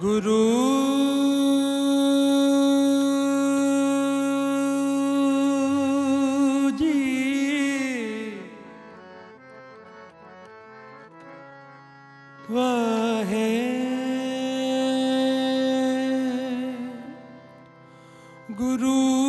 ਗੁਰੂ ਜੀ। ਵਾਹੇ। ਗੁਰੂ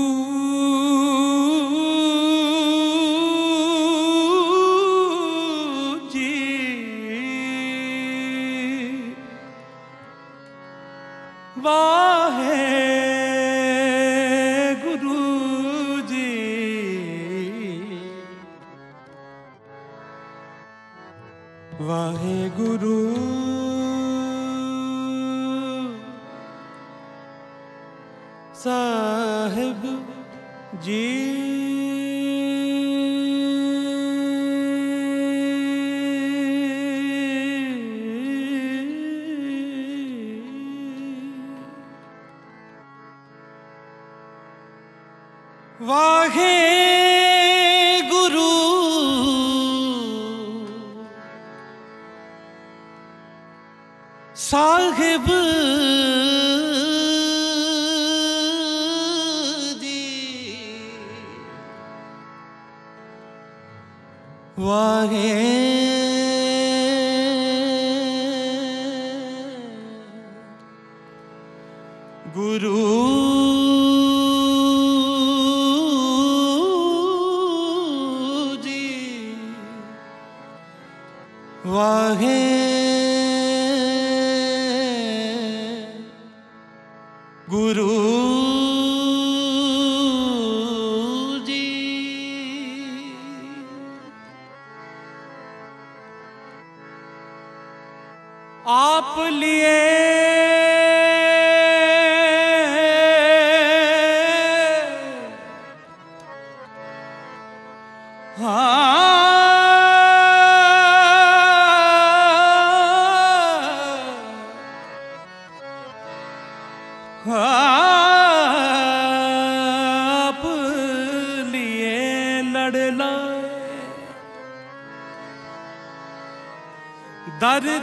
ਵਾਹੇ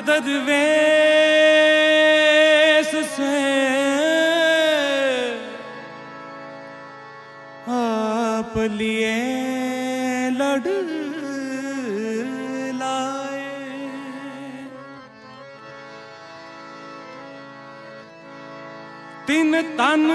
दरवेश से आप लिए लड़ लाए तीन तन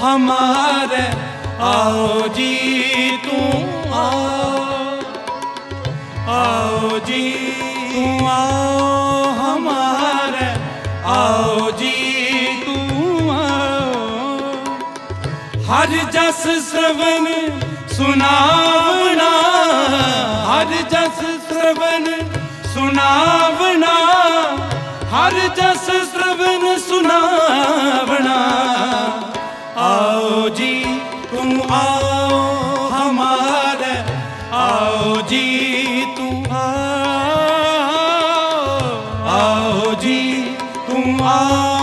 हमारे आओ जी तू आओ आओ जी तू आओ हमारे आओ जी तू आओ हर जस श्रवण सुनावना हर जस श्रवण सुनावना हर जस श्रवण सुनावना आओ हमारे आओ जी तुम आओ आओ जी तुम आओ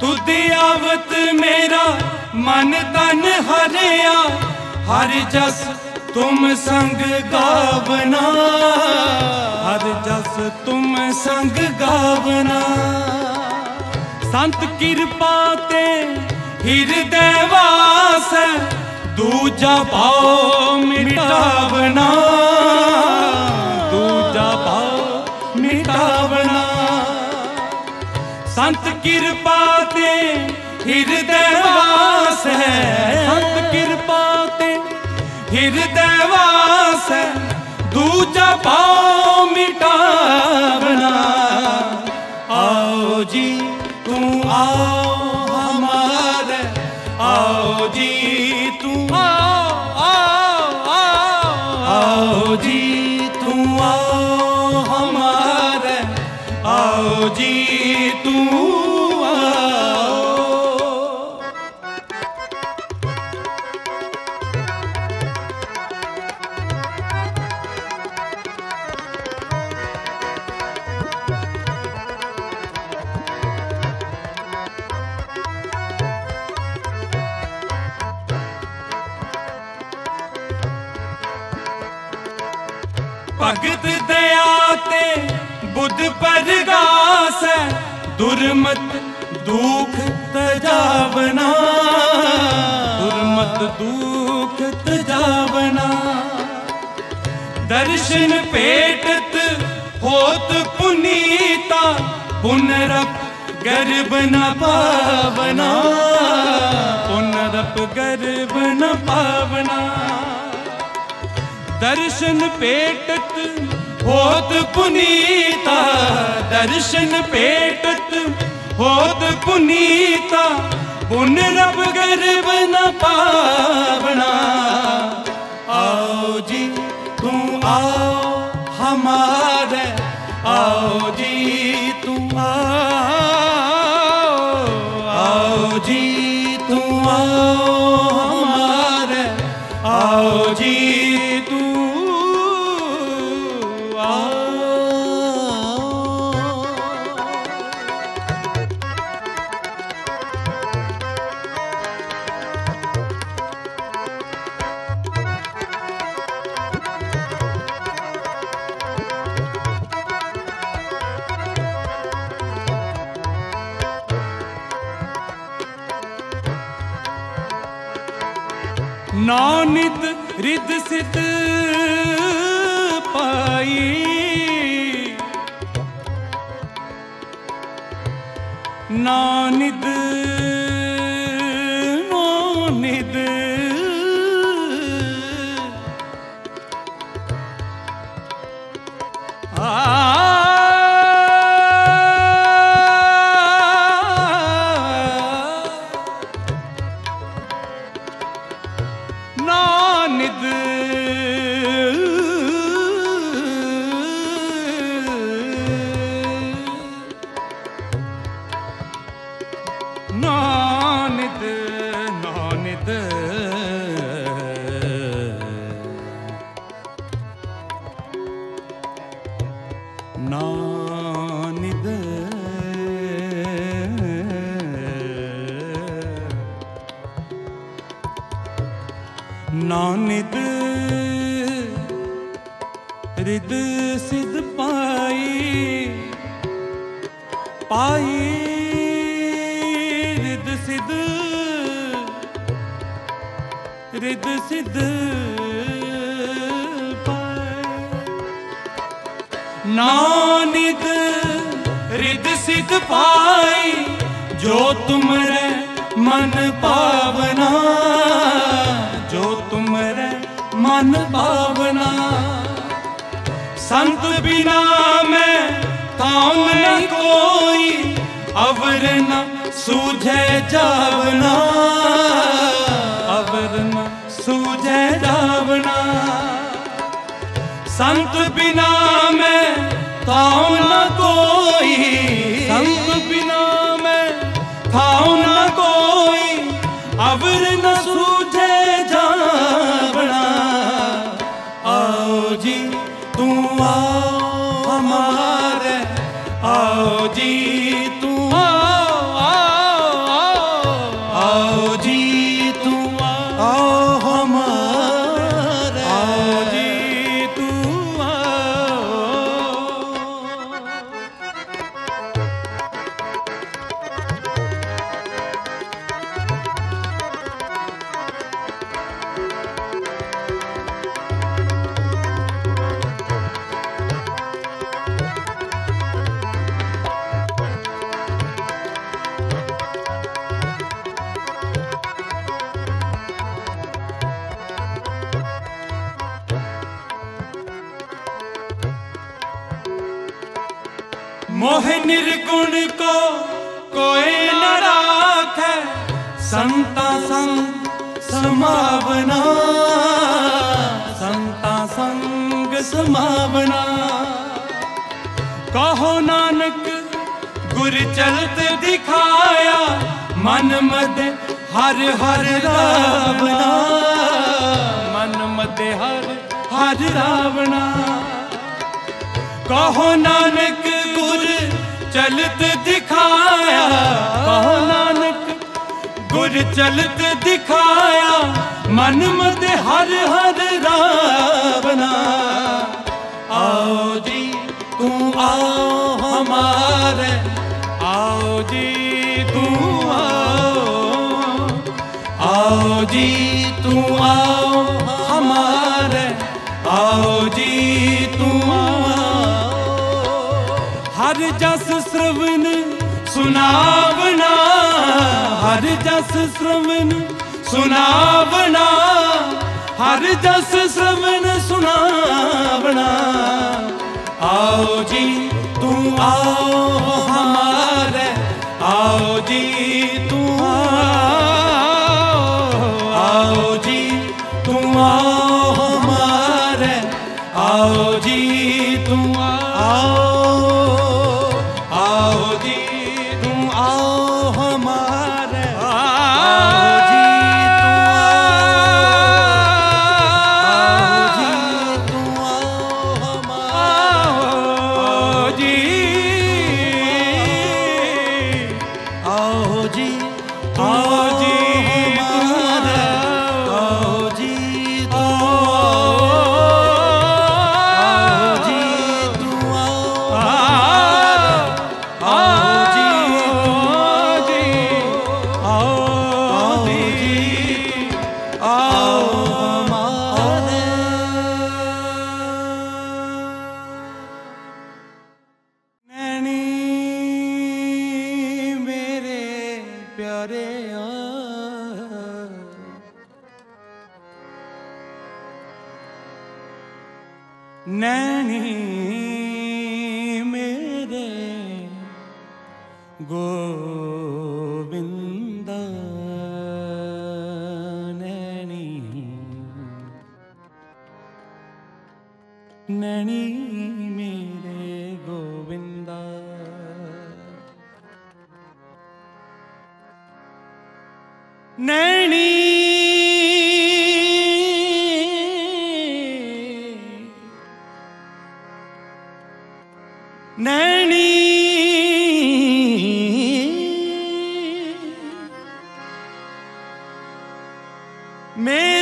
ਤੁਧ ਆਵਤ ਮੇਰਾ, ਮਨ ਤਨ ਹਰਿਆ। ਹਰ ਜਸ ਤੁਮ ਸੰਗ ਗਾਵਨਾ। ਹਰ ਜਸ ਤੁਮ ਸੰਗ ਗਾਵਨਾ। ਸੰਤ ਕਿਰਪਾ ਤੇ ਹਿਰਦੈ ਵਾਸ ਦੂਜਾ ਭਾਉ ਮਿਟਾਵਨਾ ਦੂਜਾ ਭਾਉ ਮਿਟਾਵਨਾ ਸੰਤ ਕਿਰਪਾ ਹਿਰਦੈ ਵਾਸ ਹੈ। ਸੰਤ ਕਿਰਪਾ ਤੇ ਹਿਰਦੈ ਵਾਸ ਹੈ। ਦੂਜਾ ਪਾਉ ਮਿਟਾਵਣਾ ਆਓ ਜੀ, ਤੂੰ ਆਓ ਹਮਾਰੇ। ਆਓ ਜੀ ਭਗਤ ਦਇਆ ਤੇ ਬੁੱਧ ਪਰਗਾਸ ਦੁਰਮਤ ਦੁਖ ਤਜਾਵਨਾ, ਦੁਰਮਤ ਦੁਖ ਤਜਾਵਨਾ। ਦਰਸ਼ਨ ਭੇਟਤ ਹੋਤ ਪੁਨੀਤਾ, ਪੁਨਰਪ ਗਰਬ ਨ ਪਾਵਨਾ। ਪੁਨਰਪ ਗਰਬ ਨ ਪਾਵਨਾ। ਦਰਸ਼ਨ ਪੇਟਤ ਹੋਤ ਪੁਨੀਤਾ, ਦਰਸ਼ਨ ਪੇਟਤ ਹੋਤ ਪੁਨੀਤਾ ਪੁਨ ਰਬ ਗਰਬ ਨ ਪਾਵਣਾ। ਆਓ ਜੀ, ਤੂੰ ਆਓ, ਹਮਾਰੇ, ਆਓ ਜੀ ਰਿਦ ਪਾਈ। ਨਾਨਿਦ ਭਾਵਨਾ। ਸੰਤ ਬਿਨਾ ਮੈਂ ਤਾਉ ਨਹੀਂ। ਕੋਈ ਅਵਰ ਨ ਸੂਝੇ ਜਾਵਨਾ ਅਵਰ ਨ ਸੂਝੇ ਜਾਵਨਾ ਸੰਤ ਬਿਨਾ ਮੈਂ ਤਾਉ ਨ ਕੋਈ ਮੋਹ ਨਿਰਗੁਣ ਕੋ ਕੋਈ ਨ ਰਾਖੈ, ਸੰਤਾ ਸੰਗ ਸਮਾਵਨਾ। ਸੰਤਾ ਸੰਗ ਸਮਾਵਨਾ। ਕਹੋ ਨਾਨਕ, ਗੁਰ ਚਲਤ ਦਿਖਾਇਆ, ਮਨ ਮਦ ਹਰ ਹਰ ਰਾਵਣਾ। ਮਨ ਮਦ ਹਰ ਹਰ ਰਾਵਣਾ। ਕਹੋ ਨਾਨਕ ਚਲਤ ਦਿਖਾਇਆ। ਕਹੋ ਨਾਨਕ ਗੁਰ ਚਲਤ ਦਿਖਾਇਆ। ਮਨ ਮਦ ਹਰ ਹਰ ਰਾਵਨਾ। ਆਓ ਜੀ, ਤੂੰ ਆਓ ਹਮਾਰੇ। ਆਓ ਜੀ, ਤੂੰ ਆਓ। ਆਓ ਜੀ, ਤੂੰ ਆਓ ਹਮਾਰੇ। ਆਓ ਜੀ ਸੁਨਾਵਣਾ ਹਰ ਜਸ ਸ਼ਰਮਨ ਸੁਨਾਵਣਾ ਹਰ ਜਸ ਸ਼ਰਮਨ ਸੁਨਾਵਣਾ ਆਓ ਜੀ ਤੂੰ ਆਓ। मेरे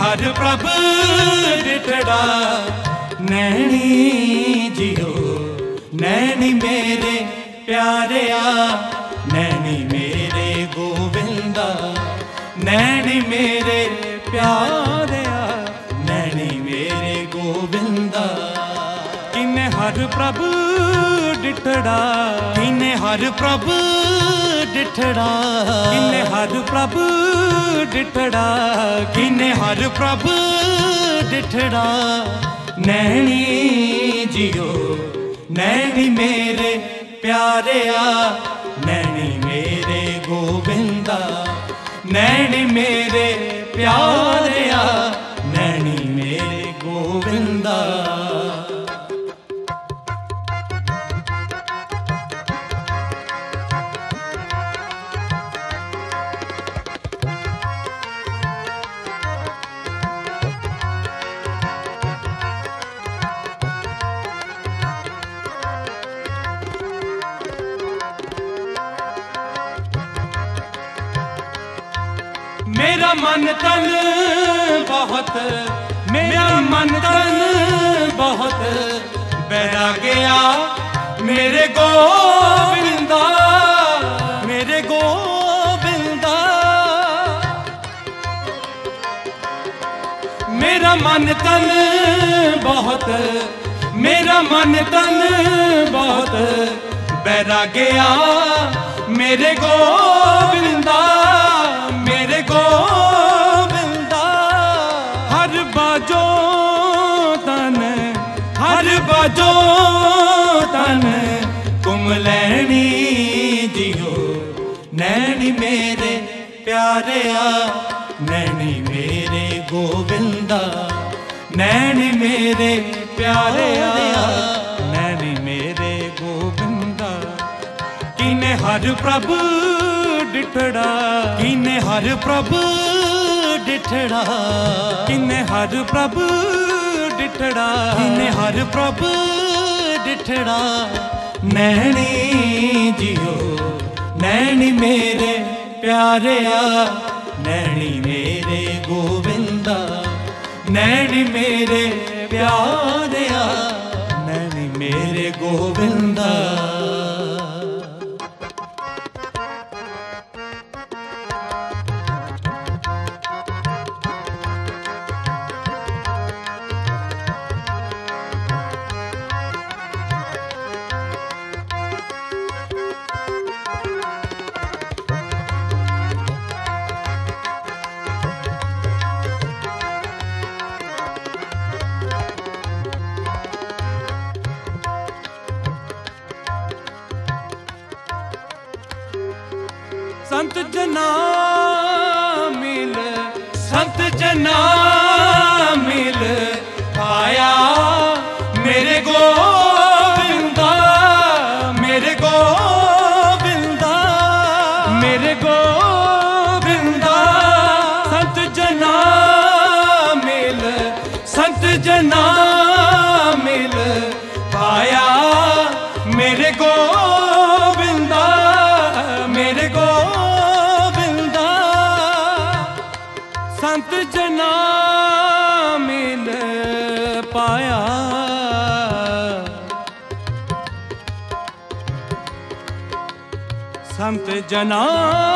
ਹਰ ਪ੍ਰਭ ਡਿਠੜਾ ਨੈਣੀ ਜਿਓ, ਨੈਣੀ ਮੇਰੇ ਪਿਆਰਿਆ, ਨੈਣੀ ਮੇਰੇ ਗੋਬਿੰਦਾ ਨੈਣੀ ਮੇਰੇ ਪਿਆਰਿਆ, ਨੈਣੀ ਮੇਰੇ ਗੋਬਿੰਦਾ ਕਿਨੇ ਹਰ ਪ੍ਰਭ ਡਿਠੜਾ ਕਿਨੇ ਹਰ ਪ੍ਰਭ ਡਿਠੜਾ। ਕਿਨੇ ਹਰ ਪ੍ਰਭ ਡਿਠੜਾ, ਕਿਨੇ ਹਰ ਪ੍ਰਭ ਡਿਠੜਾ। ਨੈਣੀ ਜਿਓ, ਨੈਣੀ ਮੇਰੇ ਪਿਆਰਿਆ, ਨੈਣੀ ਮੇਰੇ ਗੋਬਿੰਦਾ, ਨੈਣੀ ਮੇਰੇ ਪਿਆਰਿਆ। ਮੇਰਾ ਮਨ ਤਨ ਬਹੁਤ ਮੇਰਾ ਮਨ ਤਨ ਬਹੁਤ ਬਹਿਰਾ ਗਿਆ ਮੇਰੇ ਗੋਬਿੰਦਾ ਮੇਰੇ ਗੋਬਿੰਦਾ ਮੇਰਾ ਮਨ ਤਨ ਬਹੁਤ ਮੇਰਾ ਮਨ ਤਨ ਬਹੁਤ ਬਹਿਰਾ ਗਿਆ ਮੇਰੇ ਗੋਬਿੰਦਾ ਜੋ ਤਨ ਕੁਮ ਲੈਣੀ ਜਿਓ ਨੈਣੀ ਮੇਰੇ ਪਿਆਰਿਆ, ਨੈਣੀ ਮੇਰੇ ਗੋਬਿੰਦਾ ਨੈਣੀ ਮੇਰੇ ਪਿਆਰਿਆ, ਨੈਣੀ ਮੇਰੇ ਗੋਬਿੰਦਾ ਕਿਨੇ ਹਰ ਪ੍ਰਭ ਡਿਠੜਾ, ਕਿਨੇ ਹਰ ਪ੍ਰਭ ਡਿਠੜਾ, ਕਿਨੇ ਹਰ ਪ੍ਰਭ ਡਿਠੜਾ। ਕਿਨੇ ਹਰ ਪ੍ਰਭ ਡਿਠੜਾ। ਨੈਣੀ ਜਿਓ ਨੈਣੀ ਮੇਰੇ ਪਿਆਰਿਆ। ਨੈਣੀ ਮੇਰੇ ਗੋਬਿੰਦਾ ਨੈਣੀ ਮੇਰੇ ਪਿਆਰਿਆ। ਨੈਣੀ ਮੇਰੇ ਗੋਬਿੰਦਾ ਸੰਤ ਸੰਤ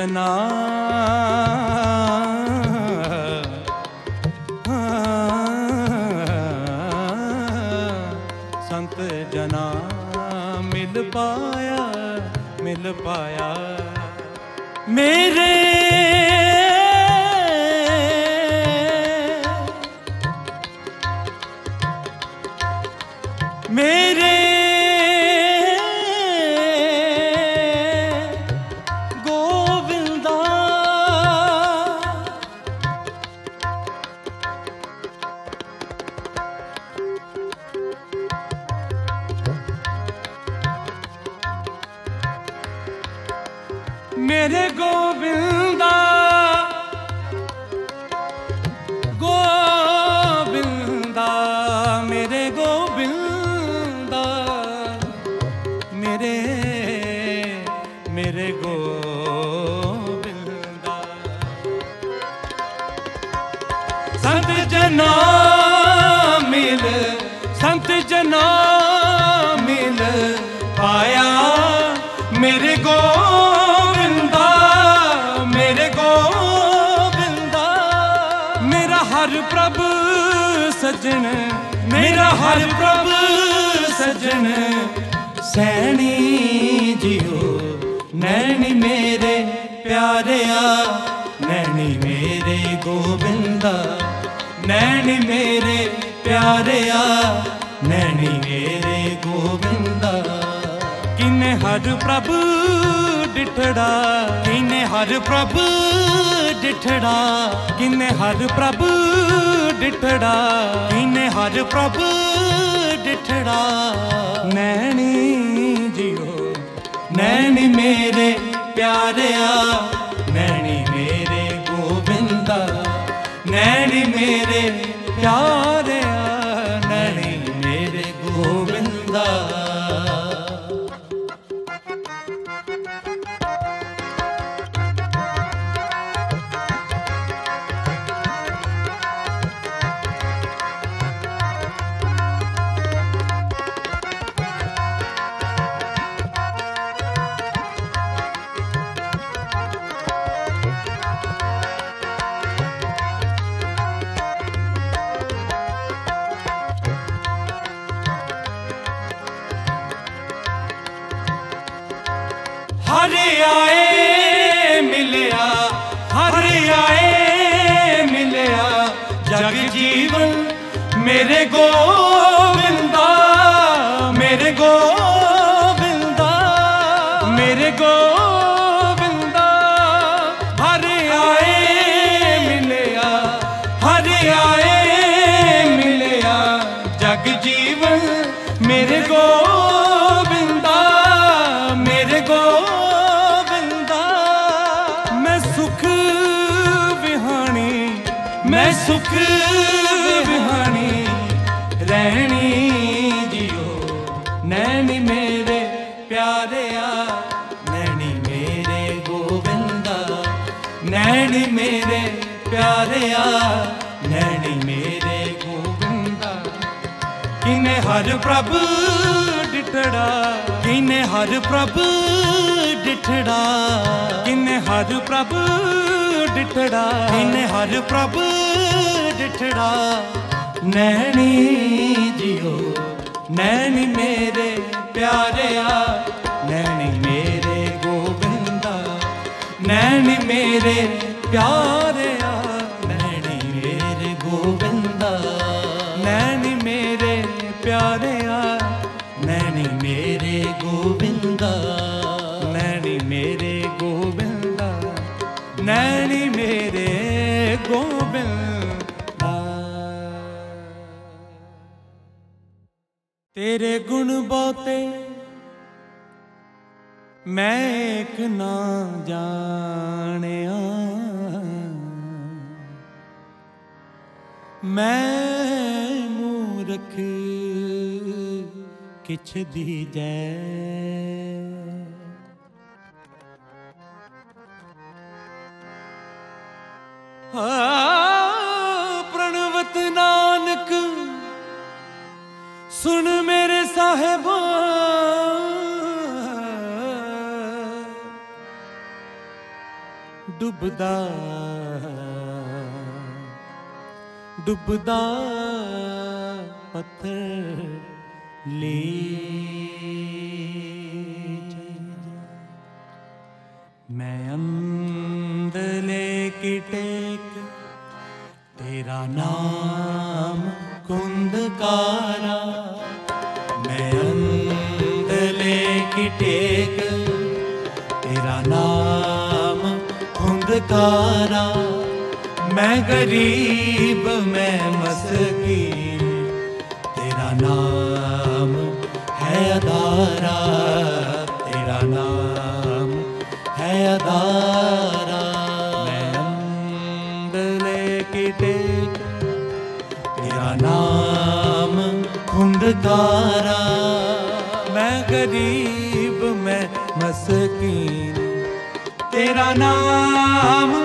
ਜਨਾ ਸੰਤ ਜਨਾ ਮਿਲ ਪਾਇਆ। ਮੇਰੇ ਗੋਬਿੰਦਾ ਮੇਰੇ ਗੋਬਿੰਦਾ। ਮੇਰਾ ਹਰ ਪ੍ਰਭ ਸਜਣ, ਮੇਰਾ ਹਰ ਪ੍ਰਭ ਸਜਣ। ਸੈਣੀ ਜਿਉ ਨੈਣੀ ਮੇਰੇ ਪਿਆਰਿਆ। ਨੈਣੀ ਮੇਰੇ ਗੋਬਿੰਦਾ, ਨੈਣੀ ਮੇਰੇ ਪਿਆਰਿਆ। ਨੈਣੀ ਮੇਰੇ ਗੋਬਿੰਦਾ। ਕਿਨੇ ਹਰ ਪ੍ਰਭ ਡਿਠੜਾ? ਕਿਨੇ ਹਰ ਪ੍ਰਭ ਡਿਠੜਾ? ਕਿਨੇ ਹਰ ਪ੍ਰਭ ਡਿਠੜਾ? ਕਿਨੇ ਹਰ ਪ੍ਰਭ ਡਿਠੜਾ? ਨੈਣੀ ਜਿਉ ਨੈਣੀ ਮੇਰੇ ਪਿਆਰਿਆ। ਮੇਰੇ ਗੋਬਿੰਦਾ ਮੇਰੇ ਗੋਬਿੰਦਾ ਮੈਂ ਸੁਖ ਵਿਹਾਣੀ ਮੈਂ ਸੁਖ ਪ੍ਰਭ ਡਿਠੜਾ, ਕਿਨੇ ਹਰ ਪ੍ਰਭ ਡਿਠੜਾ, ਕਿਨੇ ਹਰ ਪ੍ਰਭ ਡਿਠੜਾ, ਕਿਨੇ ਹਰ ਪ੍ਰਭ ਡਿਠੜਾ। ਨੈਣੀ ਜਿਉ ਨੈਣੀ ਮੇਰੇ ਪਿਆਰਿਆ, ਨੈਣੀ ਮੇਰੇ ਗੋਬਿੰਦਾ ਨੈਣੀ ਮੇਰੇ ਪਿਆਰਿਆ ਗੁਣ ਮੈਂ ਇੱਕ ਨਾ ਜਾਣਿਆ। ਮੈਂ ਮੂਰਖ ਕਿਛ ਦੀ ਜੈ। ਪ੍ਰਣਵਤ ਨਾਨਕ, ਸੁਣ ਮੇਰੇ ਸਾਹਿਬਾ ਡੁੱਬਦਾ ਡੁੱਬਦਾ ਪੱਥਰ ਲੈ ਮੈਂ ਅੰਦਲੇ ਕੀ ਟੇਕ ਤੇਰਾ ਨਾਮ ਕੁੰਦਕਾਰਾ। ਮੈਂ ਅੰਦਲੇ ਕੀ ਤਾਰਾ ਮੈਂ ਗਰੀਬ ਮੈਂ ਮਸਕੀਨ ਤੇਰਾ ਨਾਮ ਹੈ ਅਦਾਰਾ ਤੇਰਾ ਨਾਮ ਹੈ ਅਦਾਰਾ ਮੈਂ ਅੰਦਲੇ ਕੀ ਟੇਕ ਤੇਰਾ ਨਾਮ ਖੁੰਦਕਾਰਾ ਮੈਂ ਗਰੀਬ ਮੈਂ ਮਸਕੀਨ ਤੇਰਾ ਨਾਮ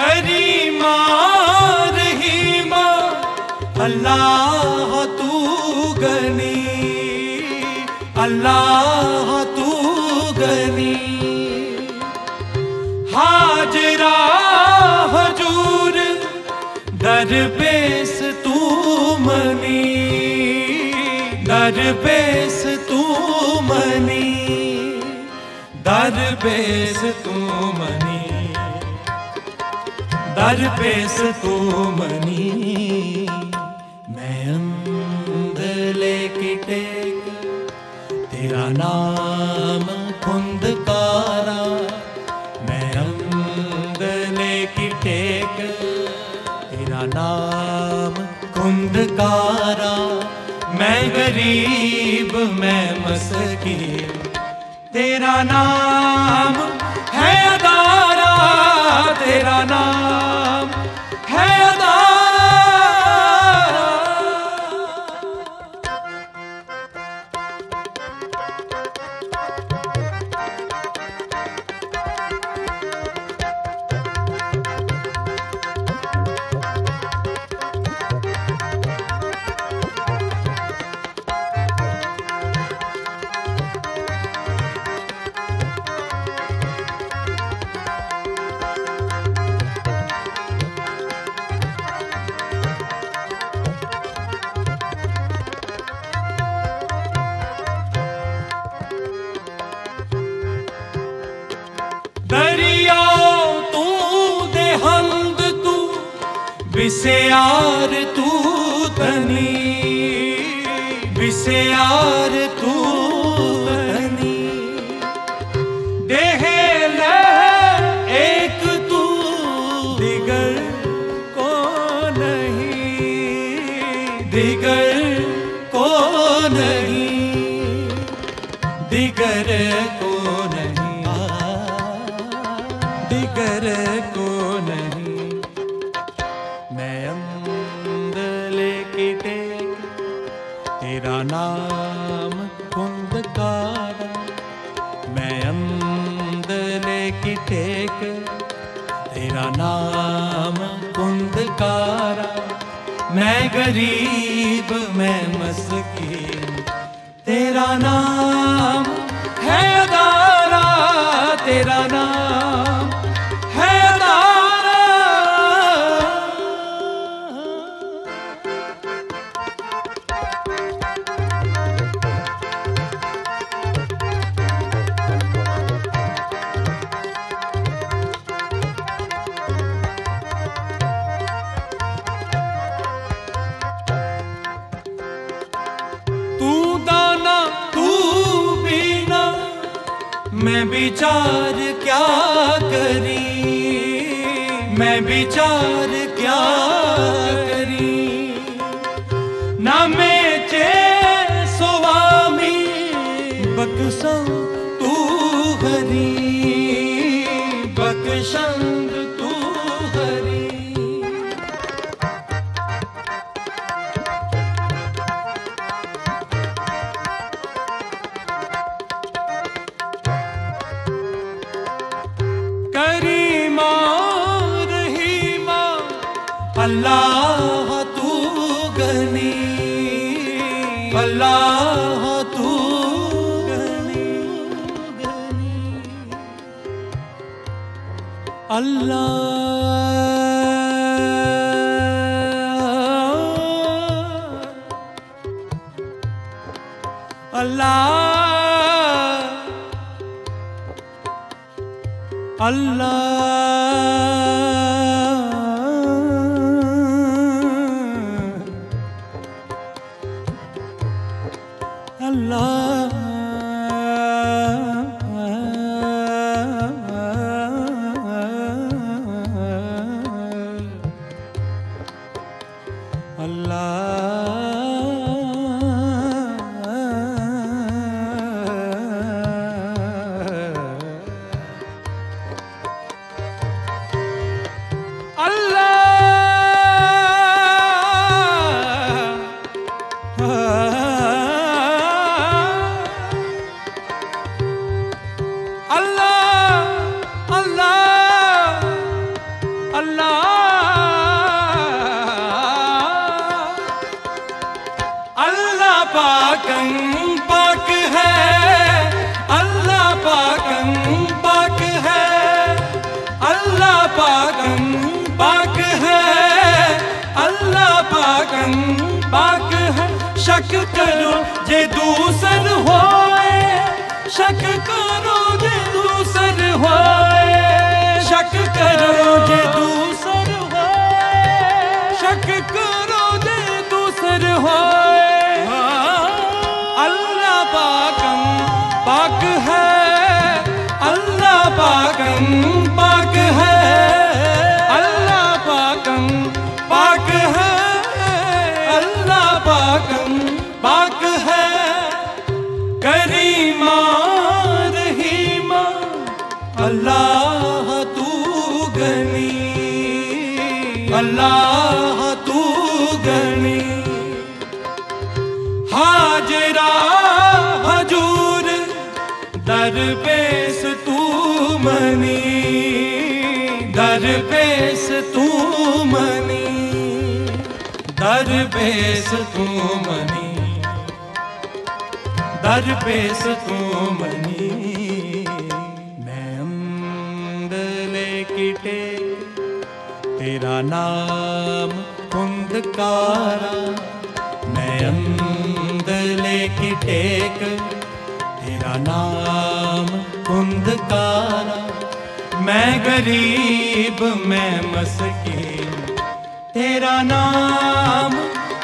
करीमा रहीमा अल्लाह तू गनी अल्लाह तू गनी हाजरा हजूर दरबेस तू मनी दरबेस तू मनी दरबेस तू मनी ਦਰ ਪੇਸ ਤੂੰ ਮਨੀ। ਮੈਂ ਅੰਦਲੇ ਕੀ ਟੇਕ। ਤੇਰਾ ਨਾਮ ਖੁੰਦਕਾਰਾ। ਮੈਂ ਅੰਦਲੇ ਕੀ ਟੇਕ। ਤੇਰਾ ਨਾਮ ਖੁੰਦਕਾਰਾ। ਮੈਂ ਗਰੀਬ, ਮੈਂ ਮਸਕੀਨ। ਤੇਰਾ ਨਾਮ ਦਿਗਰ ਕੋ ਨਹੀਂ ਦਿਗਰ ਕੋ ਮੈਂ ਗਰੀਬ ਮੈਂ ਮਸਕੀਨ ਤੇਰਾ मैं विचार क्या करी? मैं क्या करी? ना मैं चे स्वामी बकसो तू हरी। बकसो Allah. ਸ਼ੱਕ ਕਰੋ ਜੇ ਦੂਸਰ ਹੋਏ, ਸ਼ੱਕ ਕਰੋ ਜੇ ਦੂਸਰ ਹੋਏ। ਸ਼ੱਕ ਕਰੋ ਜੇ ਦੂਸਰ ਹੋਏ, ਸ਼ੱਕ ਕਰੋ ਜੇ ਦੂਸਰ ਹੋਏ। ਅੱਲਾ ਪਾਕੰ, ਪਾਕ ਹੈ, ਅੱਲਾ ਪਾਕੰ। ਦਰਪੇਸ ਤੂੰ ਮਨੀ ਦਰਪੇਸ ਤੂੰ ਮਨੀ ਦਰਪੇਸ ਤੂੰ ਮਨੀ ਦਰਪੇਸ ਤੂੰ ਮਨੀ ਮੈਂ ਅੰਦਲੇ ਕਿਟੇ ਤੇਰਾ ਨਾਮ ਕੁੰਦਕਾਰਾ ਮੈਂ ਅੰਦਲੇ ਕਿਟੇਕ ਮੇਰਾ ਨਾਮ ਕੁੰਦਕਾਰਾ ਮੈਂ ਗਰੀਬ, ਮੈਂ ਮਸਕੀਨ। ਤੇਰਾ ਨਾਮ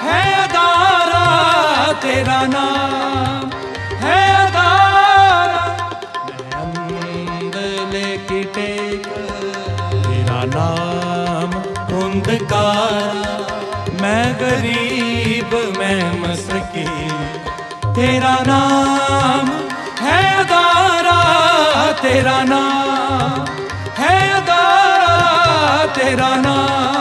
ਹੈ ਅਦਾਰਾ ਤੇਰਾ ਨਾਮ ਹੈ ਅਦਾਰਾ ਮੈਂ ਅੰਦਲ ਕਿਟੇਕ ਤੇਰਾ ਨਾਮ ਕੁੰਦਕਾਰਾ ਮੈਂ ਗਰੀਬ, ਮੈਂ ਮਸਕੀਨ, ਤੇਰਾ ਨਾਮ ਤੇਰਾ ਨਾਮ ਹੈ ਅਦਾਰਾ ਤੇਰਾ ਨਾਮ।